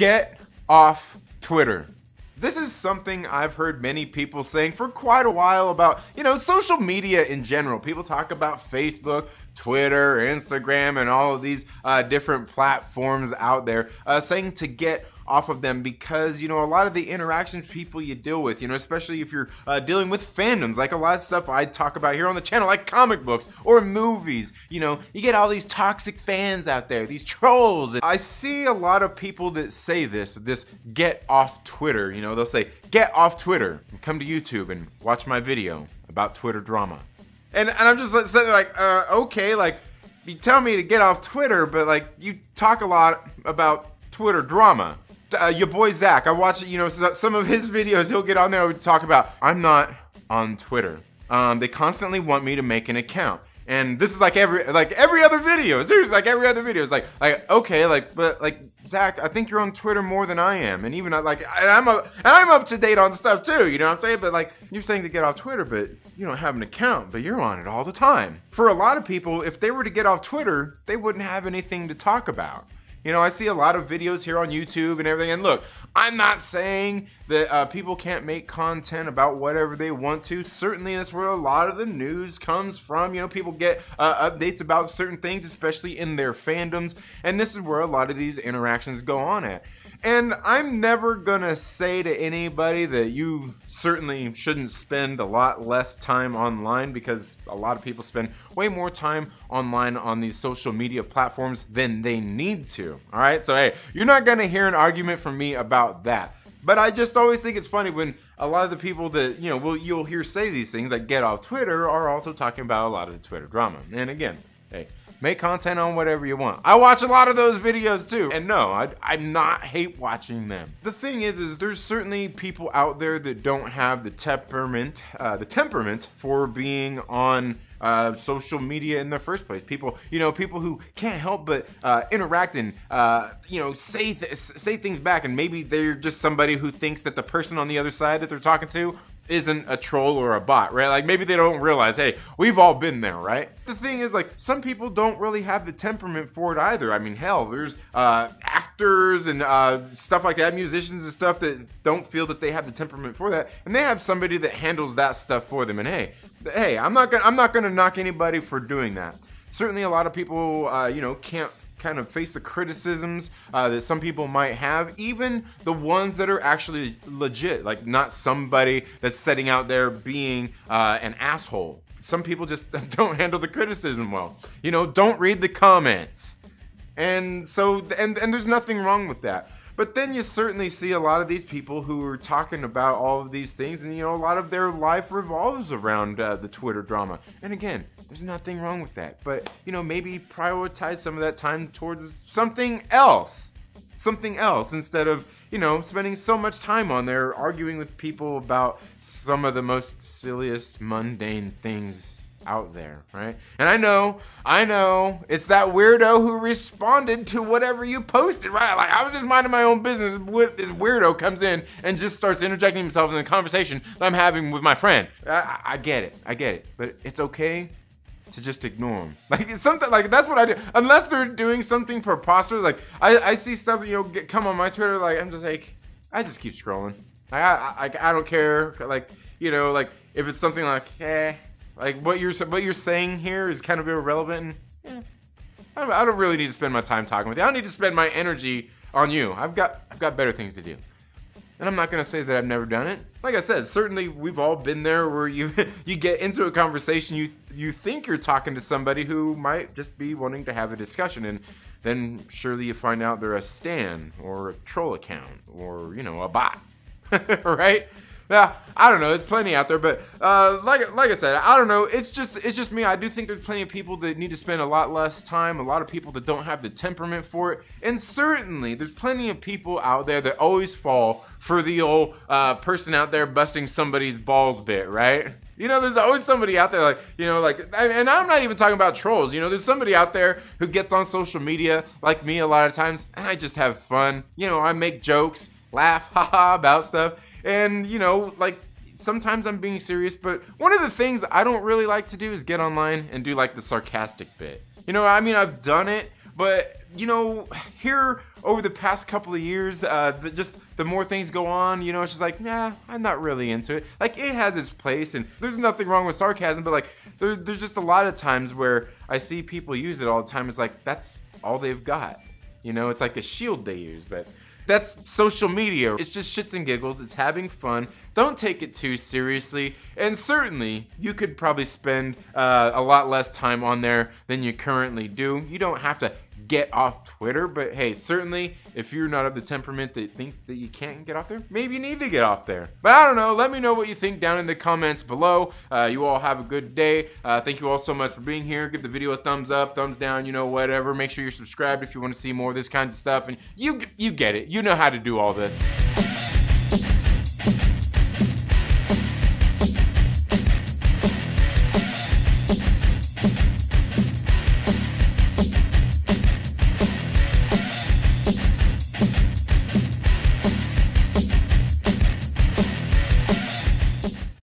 Get off Twitter. This is something I've heard many people saying for quite a while about, you know, social media in general. People talk about Facebook, Twitter, Instagram, and all of these uh, different platforms out there, uh, saying to get off of them because you know a lot of the interactions people you deal with you know especially if you're uh, dealing with fandoms like a lot of stuff i talk about here on the channel like comic books or movies you know you get all these toxic fans out there these trolls. I see a lot of people that say this this get off twitter you know they'll say get off twitter and come to youtube and watch my video about twitter drama. And, and i'm just like, sitting like uh, okay like you tell me to get off twitter but like you talk a lot about twitter drama uh, your boy Zach, I watch you know some of his videos. He'll get on there and talk about I'm not on Twitter. Um, they constantly want me to make an account, and this is like every like every other video. Seriously, like every other video. It's like like okay, like but like Zach, I think you're on Twitter more than I am, and even like and I'm up and I'm up to date on stuff too. You know what I'm saying? But like you're saying to get off Twitter, but you don't have an account, but you're on it all the time. For a lot of people, if they were to get off Twitter, they wouldn't have anything to talk about. You know, I see a lot of videos here on YouTube and everything. And look, I'm not saying that uh, people can't make content about whatever they want to. Certainly, that's where a lot of the news comes from. You know, people get uh, updates about certain things, especially in their fandoms. And this is where a lot of these interactions go on at. And I'm never gonna say to anybody that you certainly shouldn't spend a lot less time online because a lot of people spend way more time online on these social media platforms than they need to. All right, so hey, you're not gonna hear an argument from me about that. But I just always think it's funny when a lot of the people that you know will you'll hear say these things like get off Twitter are also talking about a lot of the Twitter drama. And again, hey, Make content on whatever you want. I watch a lot of those videos too. And no, I, I'm not hate watching them. The thing is, is there's certainly people out there that don't have the temperament, uh, the temperament for being on uh, social media in the first place. People, you know, people who can't help but uh, interact and uh, you know say th- say things back, and maybe they're just somebody who thinks that the person on the other side that they're talking to isn't a troll or a bot, right? Like maybe they don't realize, hey, we've all been there, right? The thing is, like, some people don't really have the temperament for it either. I mean, hell, there's uh, actors and uh, stuff like that, musicians and stuff that don't feel that they have the temperament for that, and they have somebody that handles that stuff for them. And hey, hey, I'm not gonna I'm not gonna knock anybody for doing that. Certainly, a lot of people, uh, you know, can't kind of face the criticisms uh, that some people might have, even the ones that are actually legit, like not somebody that's setting out there being uh, an asshole. Some people just don't handle the criticism well. You know, don't read the comments. And so, and, and there's nothing wrong with that. But then you certainly see a lot of these people who are talking about all of these things, and you know, a lot of their life revolves around uh, the Twitter drama. And again, there's nothing wrong with that. But, you know, maybe prioritize some of that time towards something else. Something else instead of, you know, spending so much time on there arguing with people about some of the most silliest, mundane things out there, right? And I know, I know, it's that weirdo who responded to whatever you posted, right? Like I was just minding my own business. With this weirdo comes in and just starts interjecting himself in the conversation that I'm having with my friend. I, I get it, I get it, but it's okay to just ignore them. Like it's something like that's what I do. Unless they're doing something preposterous. Like I, I see stuff you know get, come on my Twitter. Like I'm just like I just keep scrolling. Like, I, I I don't care. Like you know like if it's something like eh like what you're what you're saying here is kind of irrelevant. And, I, don't, I don't really need to spend my time talking with you. I don't need to spend my energy on you. I've got I've got better things to do. And I'm not gonna say that I've never done it. Like I said, certainly we've all been there where you you get into a conversation, you you think you're talking to somebody who might just be wanting to have a discussion, and then surely you find out they're a stan or a troll account or you know a bot, right? Yeah, I don't know. There's plenty out there, but uh, like like I said, I don't know. It's just it's just me. I do think there's plenty of people that need to spend a lot less time. A lot of people that don't have the temperament for it, and certainly there's plenty of people out there that always fall for the old uh, person out there busting somebody's balls bit, right? You know, there's always somebody out there like, you know, like, and I'm not even talking about trolls. You know, there's somebody out there who gets on social media like me a lot of times, and I just have fun. You know, I make jokes, laugh, haha, about stuff and, you know, like sometimes I'm being serious, but one of the things I don't really like to do is get online and do like the sarcastic bit. You know, I mean, I've done it, but you know, here over the past couple of years, uh, the, just the more things go on, you know, it's just like, nah, I'm not really into it. Like, it has its place, and there's nothing wrong with sarcasm, but like, there, there's just a lot of times where I see people use it all the time. It's like, that's all they've got. You know, it's like the shield they use, but that's social media. It's just shits and giggles. It's having fun. Don't take it too seriously. And certainly, you could probably spend uh, a lot less time on there than you currently do. You don't have to get off Twitter, but hey, certainly if you're not of the temperament that think that you can't get off there, maybe you need to get off there. But I don't know. Let me know what you think down in the comments below. Uh, you all have a good day. Uh, thank you all so much for being here. Give the video a thumbs up, thumbs down, you know, whatever. Make sure you're subscribed if you want to see more of this kind of stuff. And you you get it. You know how to do all this.